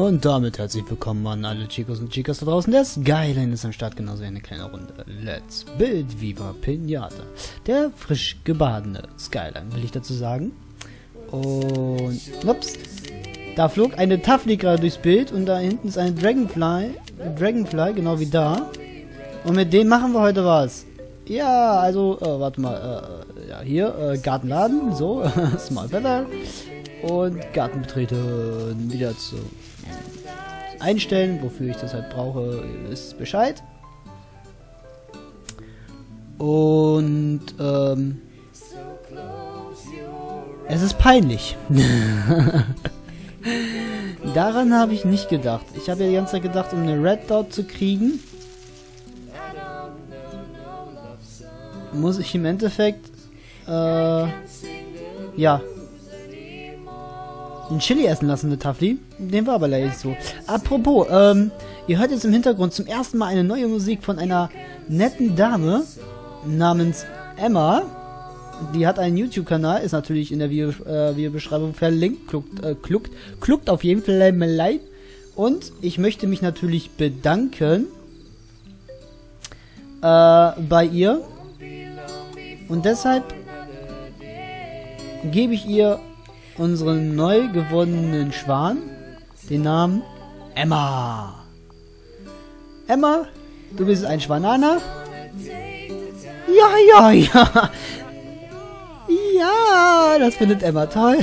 Und damit herzlich willkommen an alle Chicos und Chicas da draußen. Der Skyline ist am Start, genauso wie eine kleine Runde. Let's Build Viva Pinata. Der frisch gebadene Skyline, will ich dazu sagen. Und, ups, da flog eine Tafli gerade durchs Bild und da hinten ist ein Dragonfly. Dragonfly, genau wie da. Und mit dem machen wir heute was. Ja, also, äh, warte mal, äh, ja, hier, äh, Gartenladen, so, Small Weather. Und Garten betreten, wieder zu einstellen, wofür ich das halt brauche, ist Bescheid. Und ähm, es ist peinlich. Daran habe ich nicht gedacht. Ich habe ja die ganze Zeit gedacht, um eine Red Dot zu kriegen, muss ich im Endeffekt äh, ja ein Chili essen lassen, eine Tafli. Den war aber leider nicht so. Apropos, ähm, ihr hört jetzt im Hintergrund zum ersten Mal eine neue Musik von einer netten Dame namens Emma. Die hat einen YouTube-Kanal, ist natürlich in der Video, äh, Videobeschreibung verlinkt. Kluckt, äh, kluckt, kluckt auf jeden Fall mal leid. Und ich möchte mich natürlich bedanken äh, bei ihr. Und deshalb gebe ich ihr unseren neu gewonnenen Schwan den Namen Emma. Emma, du bist ein Schwanana? Ja, ja, ja. Ja, das findet Emma toll.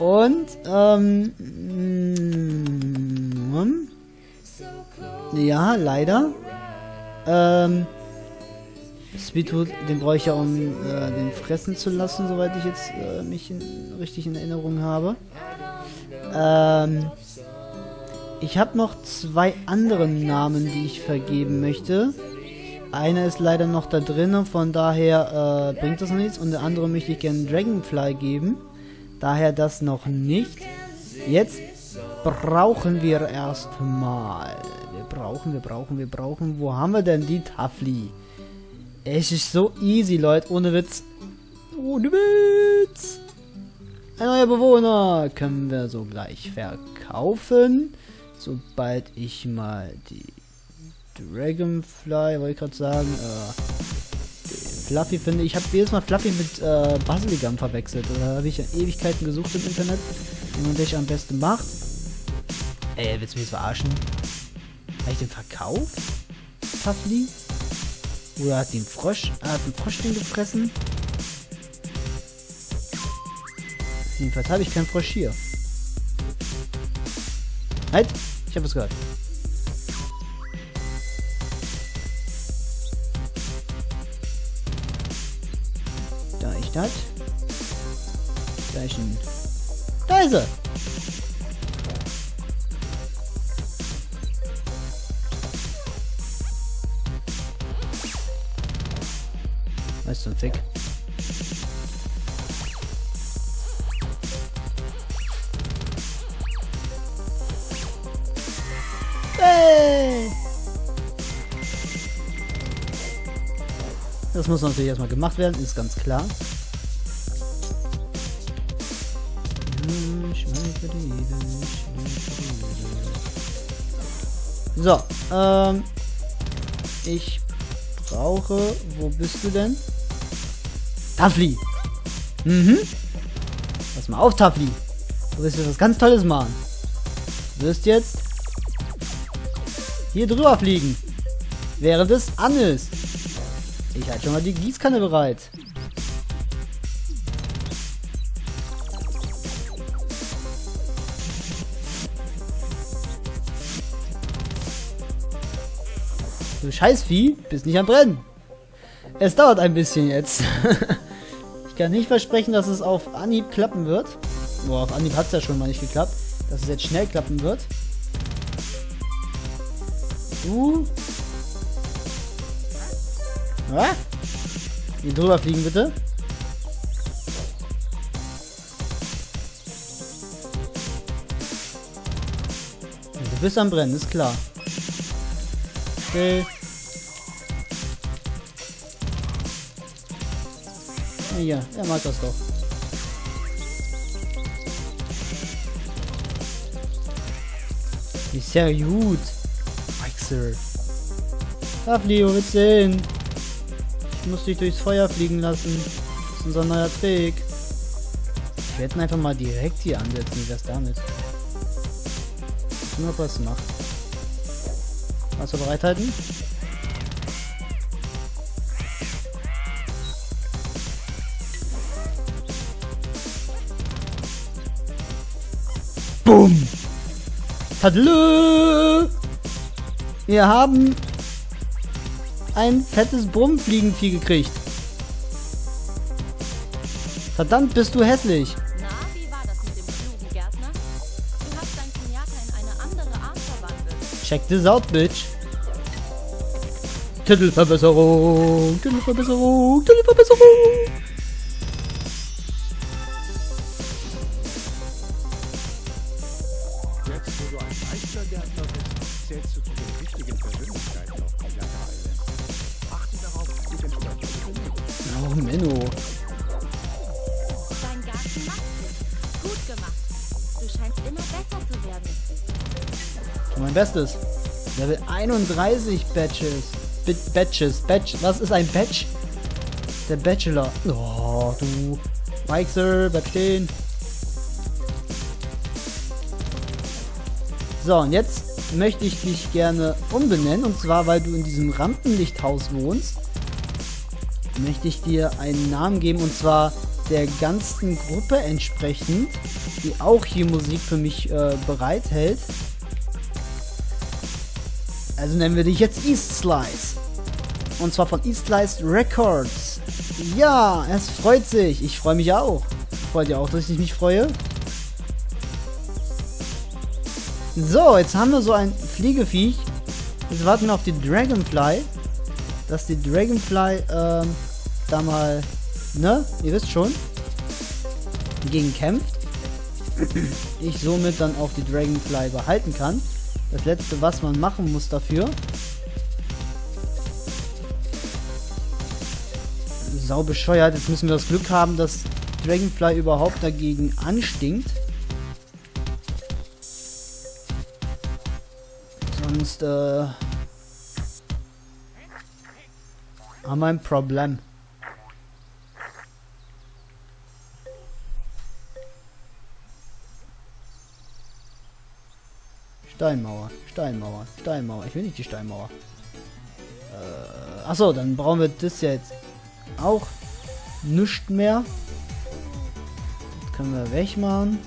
Und, ähm, mm, ja, leider. Ähm, Speedwood, den brauche ich ja, um äh, den fressen zu lassen, soweit ich jetzt äh, mich in, richtig in Erinnerung habe. Ähm, ich habe noch zwei andere Namen, die ich vergeben möchte. Einer ist leider noch da drin, von daher äh, bringt das noch nichts. Und der andere möchte ich gerne Dragonfly geben. Daher das noch nicht. Jetzt brauchen wir erstmal. Wir brauchen, wir brauchen, wir brauchen. Wo haben wir denn die Tafli? Es ist so easy, Leute. Ohne Witz. Ohne Witz. Ein neuer Bewohner können wir so gleich verkaufen. Sobald ich mal die Dragonfly, wollte ich gerade sagen, äh, Fluffy finde. Ich habe jedes Mal Fluffy mit äh, Basiligam verwechselt. Da habe ich ja Ewigkeiten gesucht im Internet, wie man dich am besten macht. Ey, willst du mich jetzt verarschen? Habe ich den verkauft? Fluffy? Oder hat den Frosch, hat den Frosch den gefressen? Jedenfalls habe ich keinen Frosch hier. Halt! Ich habe es gehört. Da das. Ist ein. Da ist er! Weißt du? Hey! Das muss natürlich erstmal gemacht werden, ist ganz klar. So, ähm, ich brauche, wo bist du denn? Tafli. Mhm. Pass mal auf, Tafli. Du wirst jetzt was ganz Tolles machen. Du wirst jetzt hier drüber fliegen. Während es an ist. Ich halte schon mal die Gießkanne bereit. Du Scheißvieh, bist nicht am Brennen. Es dauert ein bisschen jetzt. ich kann nicht versprechen, dass es auf Anhieb klappen wird. Boah, auf Anhieb hat es ja schon mal nicht geklappt. Dass es jetzt schnell klappen wird. Du. Ah? Hier drüber fliegen, bitte. Du bist am Brennen, ist klar. Okay. Ja, er mag das doch. Ist sehr gut. Mixer. Ach, Leo, willst du hin? Ich muss dich durchs Feuer fliegen lassen. Das ist unser neuer Trick. Wir hätten einfach mal direkt hier ansetzen. Wie wär's damit? Nur was macht. Was wir bereithalten? Boom! Tadlö! Wir haben ein fettes Brummfliegenvieh gekriegt. Verdammt, bist du hässlich. Na, wie war das mit dem klugen Gärtner? Du hast dein Pinata in eine andere Art verwandelt. Check this out, bitch. Titelverbesserung, Titelverbesserung, Titelverbesserung. Bestes. Level 31 Batches. Bit Batches. Batch. Was ist ein Batch? Der Bachelor. Oh, du. Mixer, bleib stehen. So, und jetzt möchte ich dich gerne umbenennen. Und zwar, weil du in diesem Rampenlichthaus wohnst, möchte ich dir einen Namen geben. Und zwar der ganzen Gruppe entsprechend, die auch hier Musik für mich äh, bereithält. Also nennen wir dich jetzt East Slice. Und zwar von East Slice Records. Ja, es freut sich. Ich freue mich auch. Freut ihr auch, dass ich mich freue? So, jetzt haben wir so ein Fliegeviech. Jetzt warten wir auf die Dragonfly. Dass die Dragonfly ähm, da mal, ne, ihr wisst schon, gegen kämpft. Ich somit dann auch die Dragonfly behalten kann. Das letzte, was man machen muss dafür. Sau bescheuert. Jetzt müssen wir das Glück haben, dass Dragonfly überhaupt dagegen anstinkt. Sonst, äh... Haben wir ein Problem. Steinmauer, Steinmauer, Steinmauer. Ich will nicht die Steinmauer. Äh, achso, dann brauchen wir das jetzt auch nicht mehr. Das können wir wegmachen.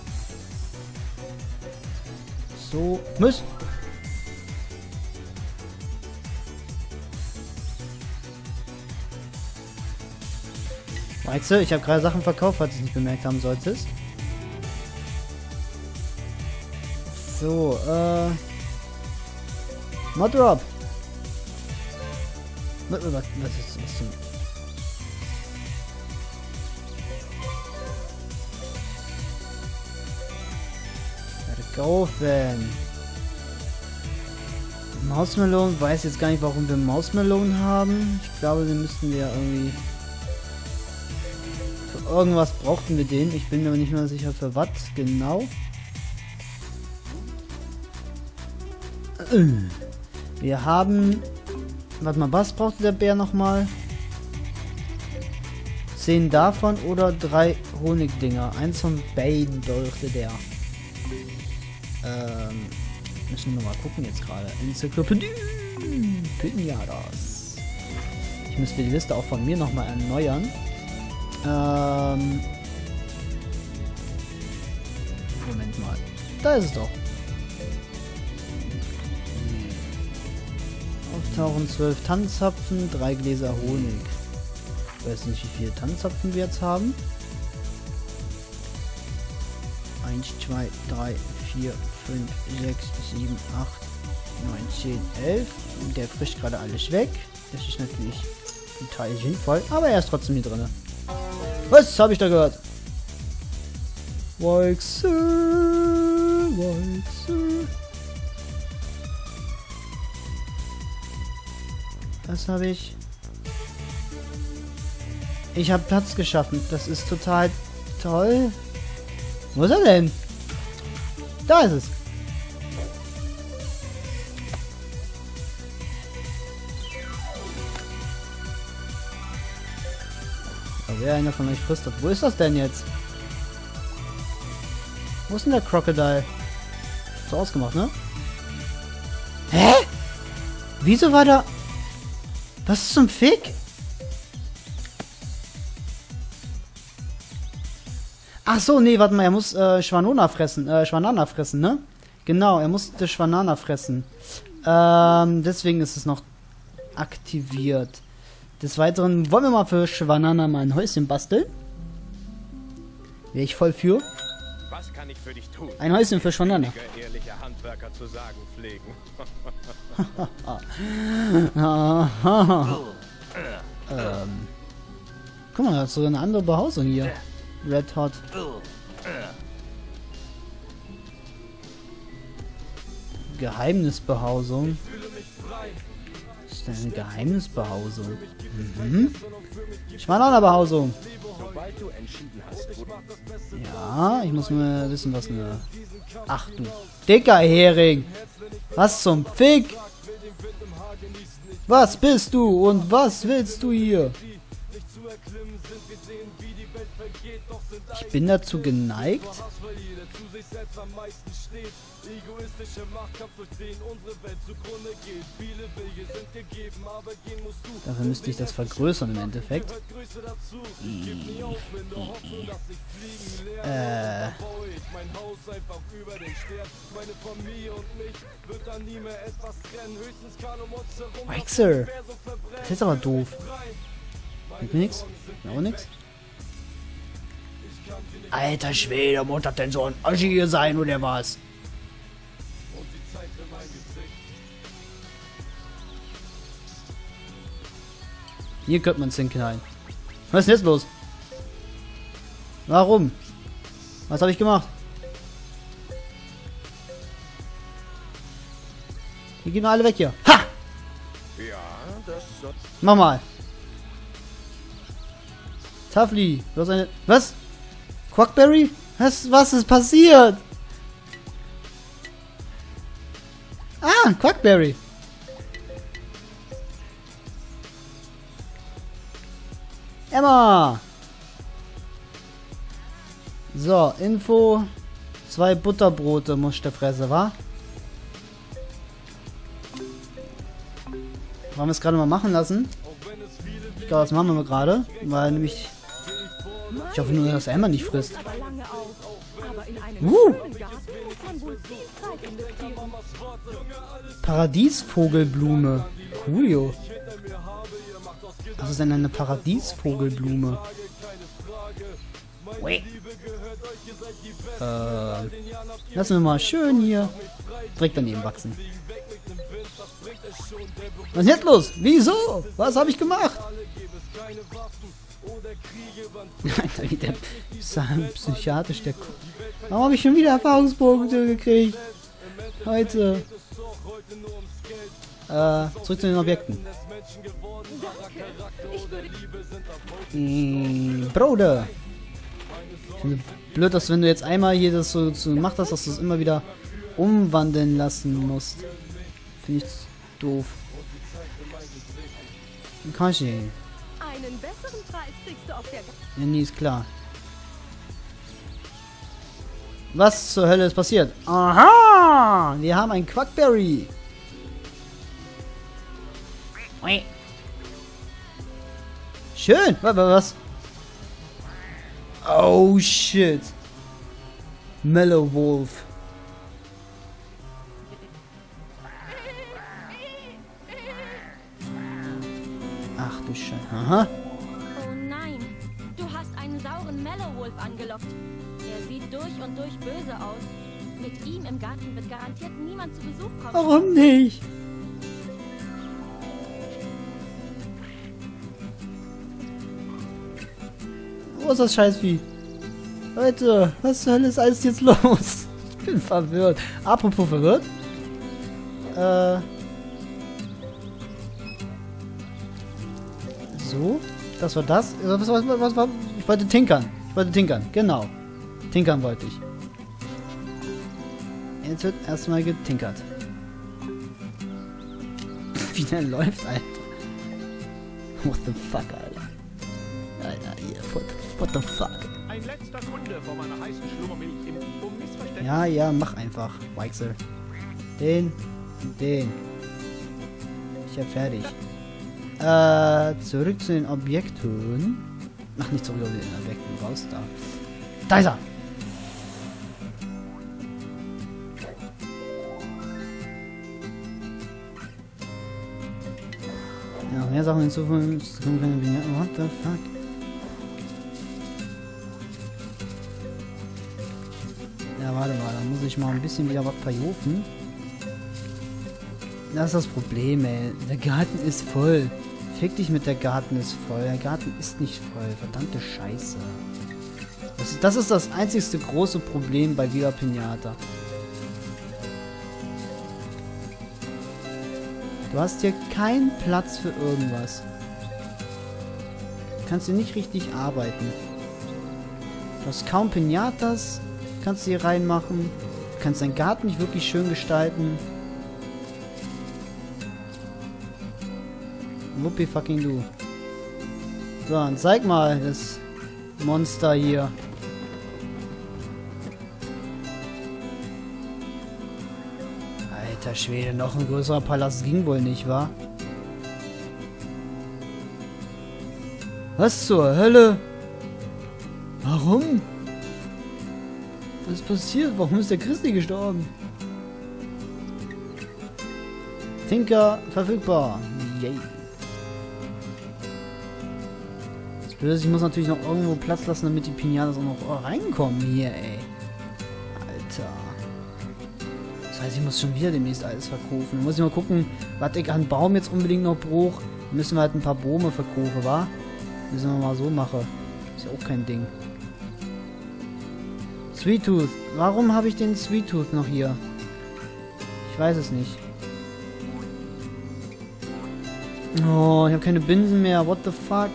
So, Mist. Weißt du, ich habe gerade Sachen verkauft, falls du es nicht bemerkt haben solltest. So, äh. Moddrop. Was, ist was zum. Verkaufen. Mausmelon, weiß jetzt gar nicht, warum wir Mausmelon haben. Ich glaube, den müssten wir irgendwie. Für irgendwas brauchten wir den. Ich bin mir nicht mehr sicher für was genau. Wir haben. Warte mal, was brauchte der Bär nochmal? Zehn davon oder drei Honigdinger. Eins von beiden brauchte der. Ähm. Müssen wir mal gucken jetzt gerade. Enzyklopädie. Pinatas. Ich müsste die Liste auch von mir nochmal erneuern. Ähm. Moment mal. Da ist es doch. Auftauchen 12 Tannenzapfen, 3 Gläser Honig. Ich weiß nicht, wie viele Tannenzapfen wir jetzt haben. 1, 2, 3, 4, 5, 6, 7, 8, 9, 10, 11. Und der frischt gerade alles weg. Das ist natürlich total sinnvoll. Aber er ist trotzdem hier drin. Was habe ich da gehört? Wolkse, Wolkse. Was habe ich? Ich habe Platz geschaffen. Das ist total toll. Wo ist er denn? Da ist es. Wer einer von euch frisst das? Wo ist das denn jetzt? Wo ist denn der Crocodile? So ausgemacht, ne? Hä? Wieso war da... Was zum Fick? Ach so, nee, warte mal, er muss äh, Schwanona fressen, äh, Schwanana fressen, ne? Genau, er musste Schwanana fressen. Ähm, deswegen ist es noch aktiviert. Des Weiteren wollen wir mal für Schwanana mal ein Häuschen basteln. Wäre ich voll für. Kann ich für dich tun? Ein Häuschen für Schwanana. Wenige ehrliche Handwerker zu sagen pflegen. ähm. Guck mal, da ist sogar eine andere Behausung hier. Red Hot. Geheimnisbehausung. Das ist eine Geheimnisbehausung. Mhm. Schwanana-Behausung. Sobald Ja, ich muss nur wissen, was eine... Ach du dicker Hering. Was zum Fick? Was bist du und was willst du hier? Ich bin dazu geneigt. Dafür müsste ich das vergrößern im Endeffekt. Äh. Wixer. Das ist aber doof. Bringt mir nix? Mir auch nix? Alter Schwede, muss das denn so ein Oschi sein oder was? Hier könnte man es hinknallen. Was ist denn jetzt los? Warum? Was habe ich gemacht? Die gehen alle weg hier. Ha! Ja, das. Mach mal. Tafli, du hast eine... Was? Quackberry? Was, was ist passiert? Ah, Quackberry. Emma. So, Info. Zwei Butterbrote muss der Fresse, wa? Wollen wir es gerade mal machen lassen? Ich glaube, das machen wir gerade, weil nämlich... Ich hoffe nur, dass Emma nicht frisst. Uh. Paradiesvogelblume. Coolio. Was ist denn eine Paradiesvogelblume? Ui. Äh, lassen wir mal schön hier direkt daneben wachsen. Was ist jetzt los? Wieso? Was habe ich gemacht? Alter, wie der psychiatrisch der guckt. Warum habe ich schon wieder Erfahrungspunkte gekriegt? Heute. Äh, zurück zu den Objekten. Mm, Bruder. Ich finde blöd, dass wenn du jetzt einmal hier das so, so gemacht hast, dass du es immer wieder umwandeln lassen musst. Finde ich doof. Kashi. Einen besseren Preis kriegst du auf der Ja, nie ist klar. Was zur Hölle ist passiert? Aha! Wir haben ein Quackberry. Schön. Wa- wa- Was? Oh shit. Mellow Wolf. Ach du Scheiße. Aha. Oh nein, du hast einen sauren Mellowwolf angelockt. Durch und durch böse aus. Mit ihm im Garten wird garantiert niemand zu Besuch kommen. Warum nicht? Wo ist das Scheißvieh? Leute, was zur Hölle ist alles jetzt los? Ich bin verwirrt. Apropos verwirrt. Äh. So, das war das. Was, was, was, was? Ich wollte tinkern. Ich wollte tinkern, genau. Tinkern wollte ich. Jetzt wird erstmal getinkert. Wie der läuft, Alter. What the fuck, Alter. Alter, hier, what, what the fuck. Ein letzter Kunde vor meiner heißen Schlummermilch im um Missverständnis. Ja, ja, mach einfach, Weichsel. Den, den. Ich hab fertig. Äh, zurück zu den Objekten. Ach, nicht zurück zu den Objekten, raus da. Da ist er! Sachen hinzufügen. What the fuck? Ja, warte mal, da muss ich mal ein bisschen wieder was verjofen. Das ist das Problem, ey. Der Garten ist voll. Fick dich mit der Garten ist voll. Der Garten ist nicht voll. Verdammte Scheiße. Das das, ist das einzigste große Problem bei Viva Pinata. Du hast hier keinen Platz für irgendwas. Du kannst hier nicht richtig arbeiten. Du hast kaum Pinatas, kannst du hier reinmachen. Du kannst deinen Garten nicht wirklich schön gestalten. Wuppi fucking du. So, dann zeig mal das Monster hier. Alter Schwede, noch ein größerer Palast ging wohl nicht, wa? Was zur Hölle? Warum? Was ist passiert? Warum ist der Christi gestorben? Tinker verfügbar. Yay. Das Blöde ist, ich muss natürlich noch irgendwo Platz lassen, damit die Pinatas auch noch reinkommen hier, ey. Das heißt, ich muss schon wieder demnächst alles verkaufen. Muss ich mal gucken, was ich an Baum jetzt unbedingt noch brauche. Müssen wir halt ein paar Bäume verkaufen, wa? Müssen wir mal so machen. Ist ja auch kein Ding. Sweet Tooth. Warum habe ich den Sweet Tooth noch hier? Ich weiß es nicht. Oh, ich habe keine Binsen mehr. What the fuck?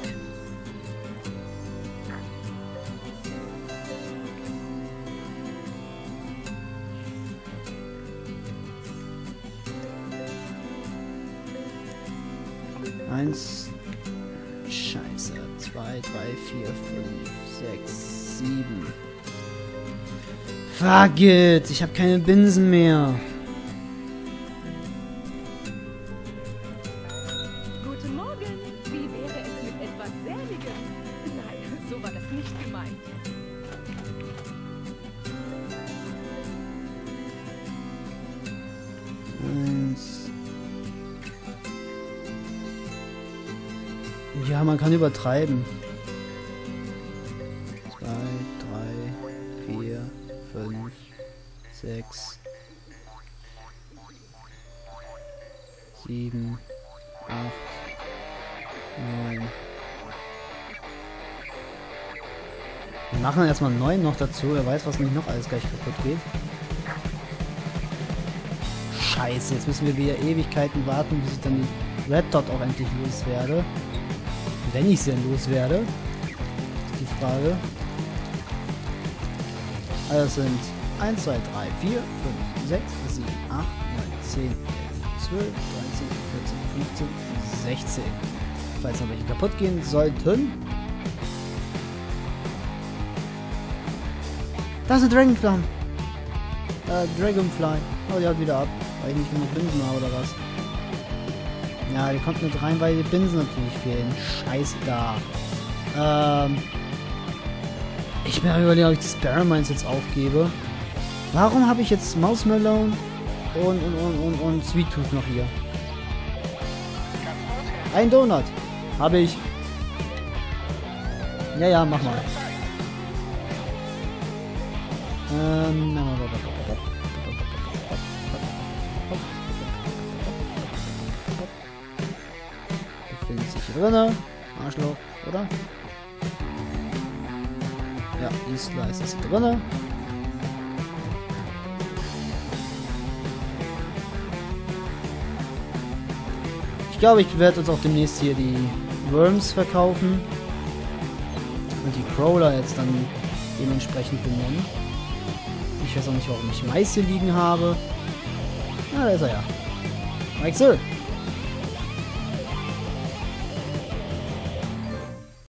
Eins. Scheiße. Zwei, drei, vier, fünf, sechs, sieben. Fuck it. Ich habe keine Binsen mehr. Übertreiben. Zwei, drei, vier, fünf, sechs, sieben, acht, neun. Wir machen erstmal neun noch dazu. Wer weiß, was nicht noch alles gleich kaputt geht. Scheiße, jetzt müssen wir wieder Ewigkeiten warten, bis ich dann die Red Dot auch endlich loswerde. Wenn ich sie denn loswerde, ist die Frage. Also das sind 1, 2, 3, 4, 5, 6, 7, 8, 9, 10, 11, 12, 13, 14, 15, 16. Falls noch welche kaputt gehen sollten. Das ist eine Dragonfly. Äh, Dragonfly. Oh, die haut wieder ab. Weil ich nicht genug Binsen habe oder was. Ja, die kommt nicht rein, weil die Binsen natürlich fehlen. Scheiße da. Ähm. Ich bin am überlegen, ob ich die Sparrow jetzt aufgebe. Warum habe ich jetzt Mouse und, und, und, und, und Sweet Tooth noch hier? Ein Donut. Habe ich. Ja, ja, mach mal. Ähm. Befindet sich hier drinne. Arschloch, oder? Ja, Isla ist jetzt hier drinne. Ich glaube, ich werde uns auch demnächst hier die Worms verkaufen. Und die Crawler jetzt dann dementsprechend benennen. Ich weiß auch nicht, warum ich Mais hier liegen habe. Ah, da ist er ja. Mike